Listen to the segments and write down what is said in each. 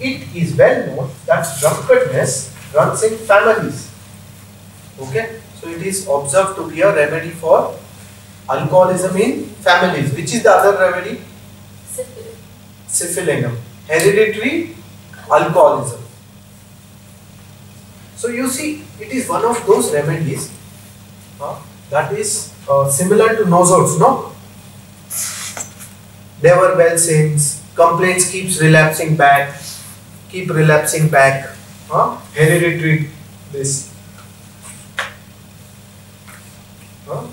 it is well known that drunkenness runs in families. Okay, so it is observed to be a remedy for alcoholism in families. Which is the other remedy? Syphilinum. Hereditary alcoholism. So you see, it is one of those remedies uh, that is uh, similar to nosodes, no? Never well since, complaints keeps relapsing back, keep relapsing back, huh? hereditary this. Huh?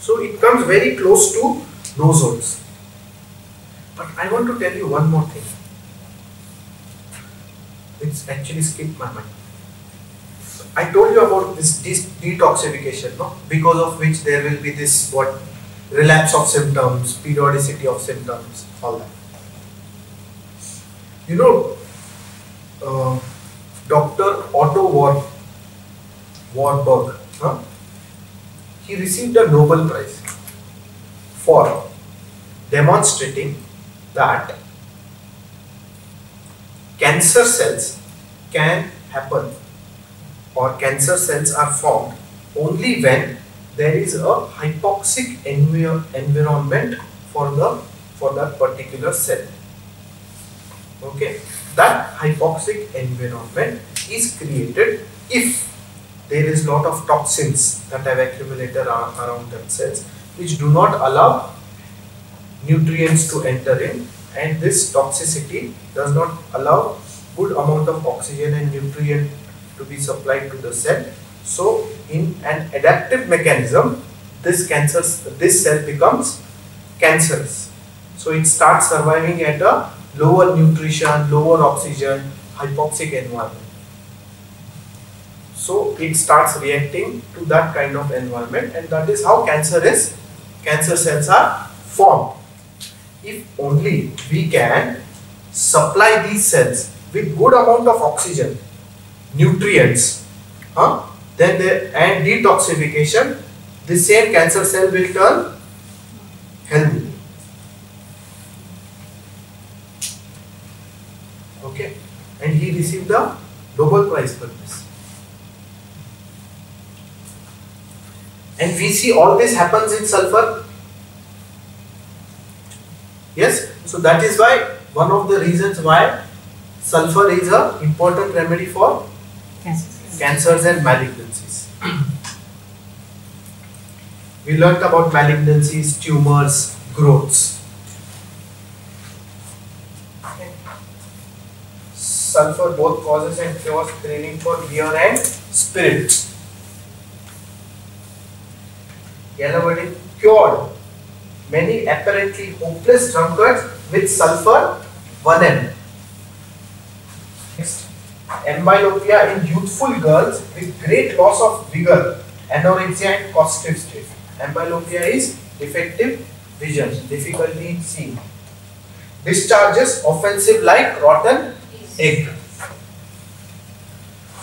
so it comes very close to nosodes. But I want to tell you one more thing. It's actually skipped my mind. I told you about this, this detoxification, no? Because of which there will be this what relapse of symptoms, periodicity of symptoms, all that. You know, uh, Dr. Otto Ward, Warburg, huh? he received a Nobel Prize for demonstrating that cancer cells can happen or cancer cells are formed only when there is a hypoxic envir environment for the for that particular cell okay that hypoxic environment is created if there is lot of toxins that have accumulated around that cells which do not allow nutrients to enter in and this toxicity does not allow good amount of oxygen and nutrient to be supplied to the cell. So in an adaptive mechanism, this cancer, this cell becomes cancerous. So it starts surviving at a lower nutrition, lower oxygen, hypoxic environment. So it starts reacting to that kind of environment and that is how cancer is, cancer cells are formed if only we can supply these cells with good amount of oxygen, nutrients, huh? then the, and detoxification, the same cancer cell will turn healthy. Okay, and he received the For this. And we see all this happens in sulfur Yes, so that is why one of the reasons why sulfur is a important remedy for cancers, cancers and malignancies. we learnt about malignancies, tumors, growths. Sulfur both causes and cures craving for beer and spirits. Gallavardin cured many apparently hopeless drunkards with sulfur 1M. Next, amblyopia in youthful girls with great loss of vigor, anorexia and costive state. Amblyopia is defective vision, difficulty in seeing. Discharges offensive like rotten egg.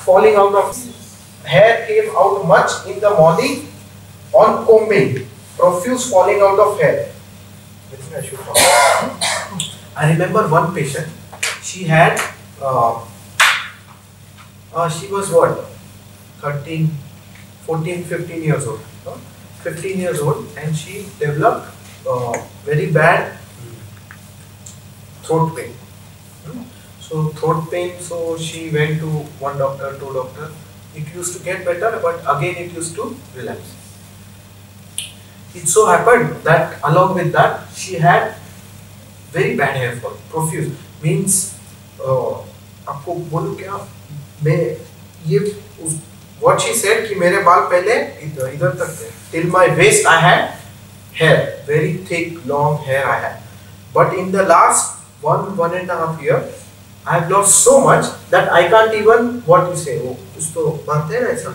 Falling out of hair came out much in the morning on combing profuse falling out of hair. I remember one patient, she had, uh, uh, she was what, 13, 14, 15 years old. 15 years old and she developed uh, very bad throat pain. So throat pain, so she went to one doctor, two doctor. It used to get better, but again it used to relapse it so happened that along with that she had very bad hair fall profuse means uh, आपको बोलूँ क्या मैं ये what she said कि मेरे बाल पहले इधर इधर तक थे till my waist I had hair very thick long hair I had but in the last one one and a half year I have lost so much that I can't even what you say वो कुछ तो बांधते हैं ना ऐसा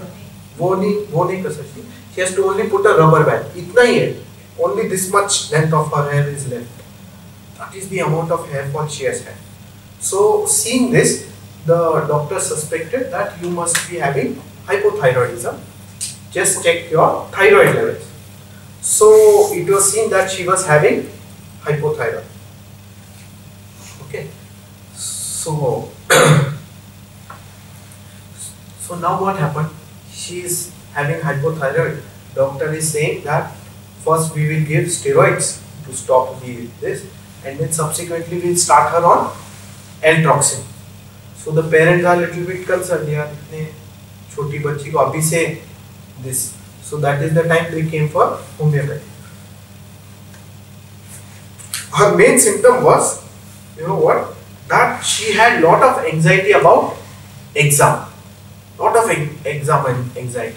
वो नहीं वो नहीं कर सकती she has to only put a rubber band. इतना ही है. Only this much length of her hair is left. That is the amount of hair fall she has had. So seeing this, the doctor suspected that you must be having hypothyroidism. Just check your thyroid levels. So it was seen that she was having hypothyroid. So, so now what happened? She is having hypothyroid. Doctor is saying that first we will give steroids to stop the, this and then subsequently we'll start her on Eltroxin. So the parents are little bit concerned यार इतने छोटी बच्ची को अभी से this so that is the time they came for homeopathy her main symptom was you know what that she had lot of anxiety about exam lot of exam anxiety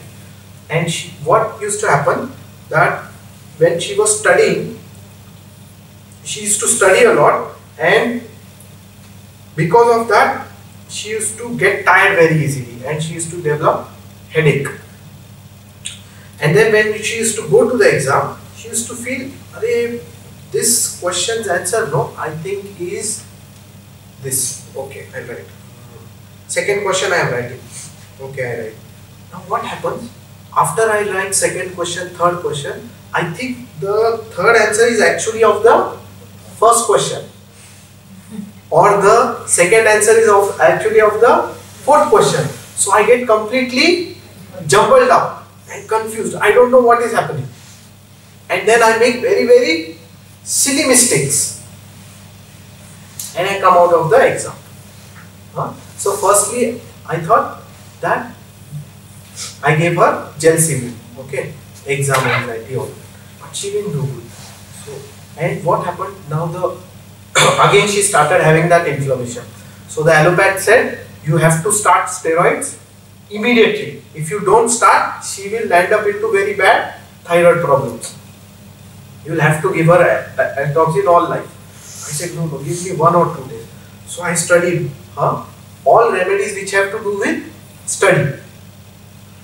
and she, what used to happen that when she was studying she used to study a lot and because of that, she used to get tired very easily and she used to develop headache. And then when she used to go to the exam, she used to feel, this question's answer, no, I think is this. Okay, I write. Second question I am writing. Okay, I write. Now what happens? After I write second question, third question, I think the third answer is actually of the first question or the second answer is of actually of the fourth question. So I get completely jumbled up and confused. I don't know what is happening. And then I make very, very silly mistakes. And I come out of the exam. Huh? So firstly, I thought that I gave her gel Gelsemium, okay, exam anxiety, all But she didn't do good. So, and what happened? Now the again she started having that inflammation. So the allopath said, you have to start steroids immediately. If you don't start, she will end up into very bad thyroid problems. You will have to give her atoxin all life. Said, no, no, give me one or two days. So I studied huh? all remedies which have to do with study.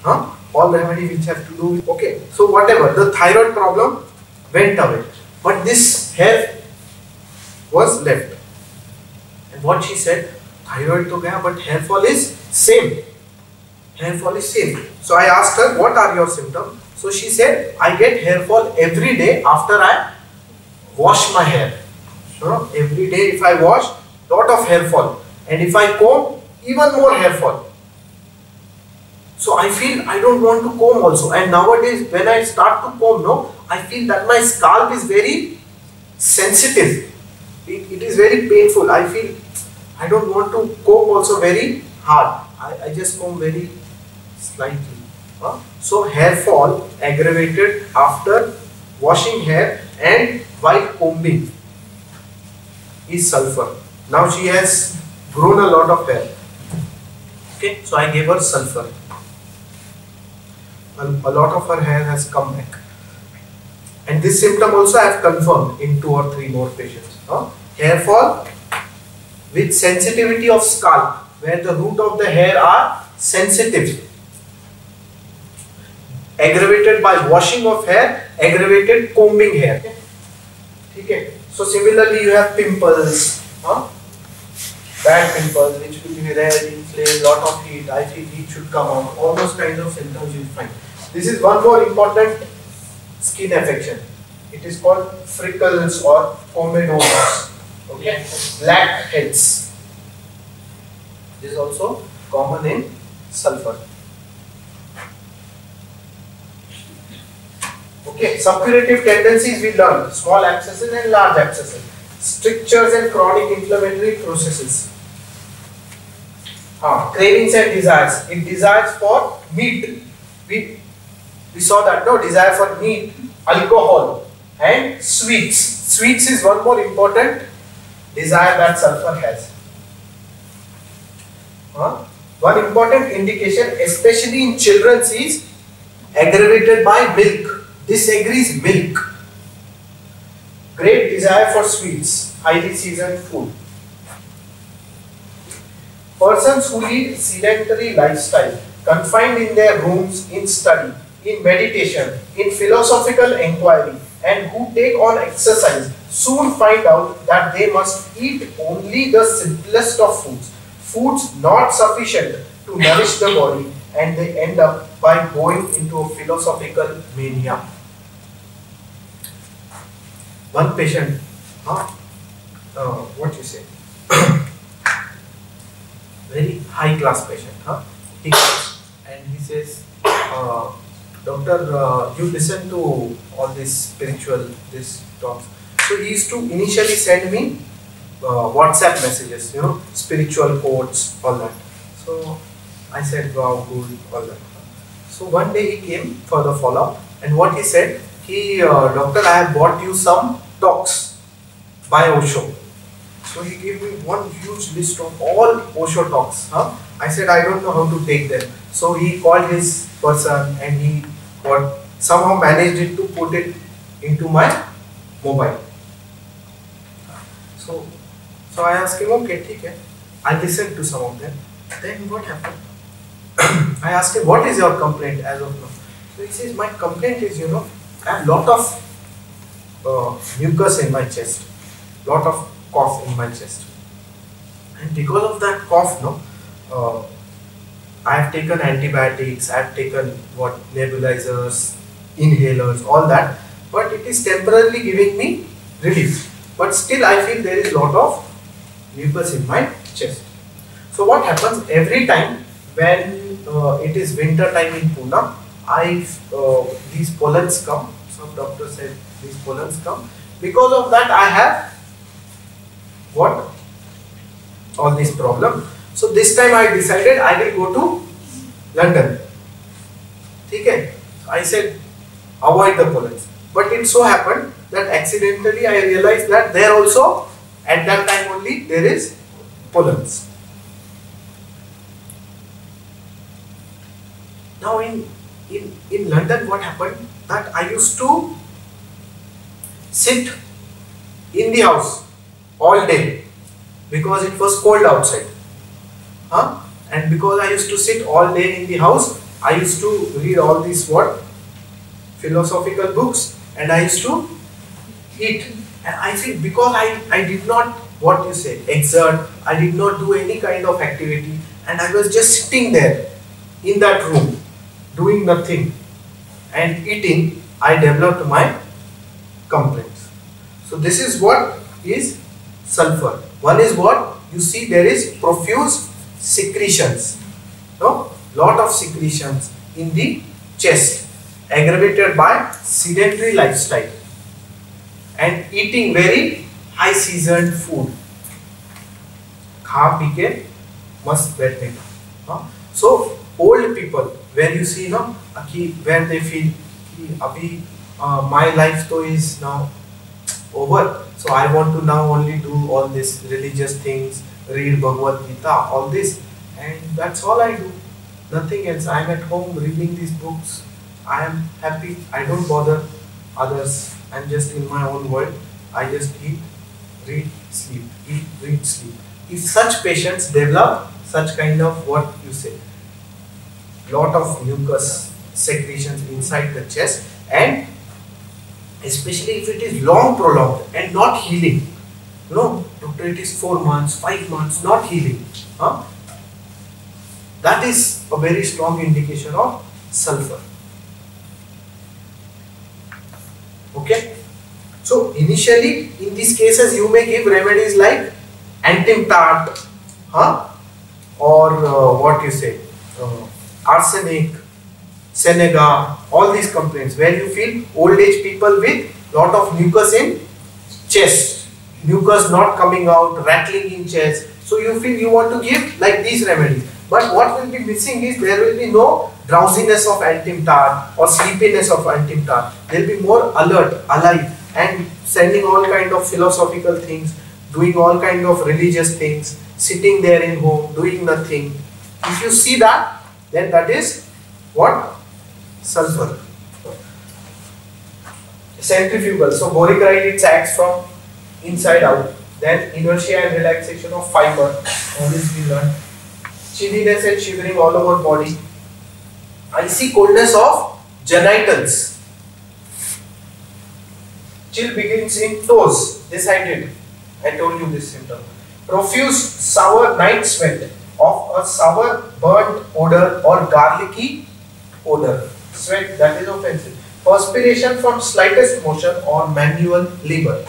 Huh? All remedies which have to do with, okay. So whatever, the thyroid problem went away. But this hair was left. And what she said, thyroid to gaya, but hair fall is same. Hair fall is same. So I asked her, what are your symptoms? So she said, I get hair fall every day after I wash my hair. Know, every day if I wash, lot of hair fall. And if I comb, even more hair fall. So I feel I don't want to comb also. And nowadays when I start to comb, no, I feel that my scalp is very sensitive it, it is very painful. I feel I don't want to comb also very hard. I, I just comb very slightly. Huh? So hair fall aggravated after washing hair and while combing is sulfur. Now she has grown a lot of hair. Okay, so I gave her sulfur. A, lot of her hair has come back. And this symptom also I have confirmed in two or three more patients uh, hair fall with sensitivity of scalp where the root of the hair are sensitive aggravated by washing of hair aggravated combing hair okay so similarly you have pimples huh? bad pimples which will be red inflamed lot of heat i feel heat should come out all those kinds of symptoms you will find this is one more important skin affection it is called freckles or comedomas. Okay, blackheads. This is also common in sulfur. Okay, suppurative tendencies we learn small abscesses and large abscesses, strictures and chronic inflammatory processes. Ah, cravings and desires. It desires for meat. We we saw that no desire for meat, alcohol, and sweets. Sweets is one more important desire that sulfur has. Huh? One important indication, especially in children, is aggravated by milk. This agrees milk. Great desire for sweets, highly seasoned food. Persons who lead sedentary lifestyle, confined in their rooms in study, in meditation, in philosophical inquiry, and who take on exercise soon find out that they must eat only the simplest of foods, foods not sufficient to nourish the body, and they end up by going into a philosophical mania. One patient, huh? Uh, what you say? very high class patient. Huh? He comes and he says, uh, Doctor, uh, you listen to all these spiritual this talks. So he used to initially send me uh, WhatsApp messages, you know, spiritual quotes, all that. So I said, wow, good, all that. So one day he came for the follow-up, and what he said, he, uh, doctor, I have bought you some talks by Osho. So he gave me one huge list of all Osho talks. Huh? I said, I don't know how to take them. So he called his person and he got, somehow managed it to put it into my mobile. So, so I asked him, okay, okay. I listened to some of them. Then what happened? I asked him, what is your complaint as of now? So he says, my complaint is, you know, I have a lot of uh, mucus in my chest, lot of cough in my chest. And because of that cough, no, uh, I have taken antibiotics, I have taken what nebulizers, inhalers, all that, but it is temporarily giving me relief. But still, I feel there is lot of mucus in my chest. So what happens every time when uh, it is winter time in Pune, I uh, these pollens come. Some doctor said these pollens come. Because of that, I have what all this problem. So this time I decided I will go to London. Okay? I said avoid the pollens. But it so happened that accidentally I realized that there also at that time only there is pollens. Now in, in, in London what happened that I used to sit in the house all day because it was cold outside. Huh? And because I used to sit all day in the house, I used to read all these what? Philosophical books and I used to eat. And I think because I, I did not, what you say, exert, I did not do any kind of activity and I was just sitting there in that room doing nothing and eating, I developed my complaints. So this is what is sulfur. One is what? You see there is profuse secretions. No? Lot of secretions in the chest aggravated by sedentary lifestyle and eating very high seasoned food. खा पी के मस्त बैठने का so old people where you C no कि where they feel कि अभी my life तो is now over. So I want to now only do all these religious things, read Bhagavad Gita, all this, and that's all I do. Nothing else. I'm at home reading these books. I am happy. I don't bother others. I'm just in my own world. I just eat, read, sleep, eat, read, sleep. If such patients develop such kind of what you say, lot of mucus secretions inside the chest and especially if it is long prolonged and not healing. You No, doctor, it is four months, five months, not healing. Huh? That is a very strong indication of sulfur. Okay? So, initially, in these cases, you may give remedies like antim tart, huh? or uh, what you say, uh, arsenic, Senega, all these complaints where you feel old age people with lot of mucus in chest, mucus not coming out, rattling in chest. So you feel you want to give like these remedies. But what will be missing is there will be no drowsiness of antim tart or sleepiness of antim tart. There will be more alert, alive and sending all kind of philosophical things, doing all kind of religious things, sitting there in home, doing nothing. If you see that, then that is what? Sulfur. Centrifugal, so boric it acts from inside out. Then inertia and relaxation of fiber, all this we learned. Chilliness and shivering all over body. Icy coldness of genitals. Chill begins in toes. This I did. I told you this symptom. Profuse sour night sweat of a sour burnt odor or garlicky odor sweat that is offensive. Perspiration from slightest motion or manual labor.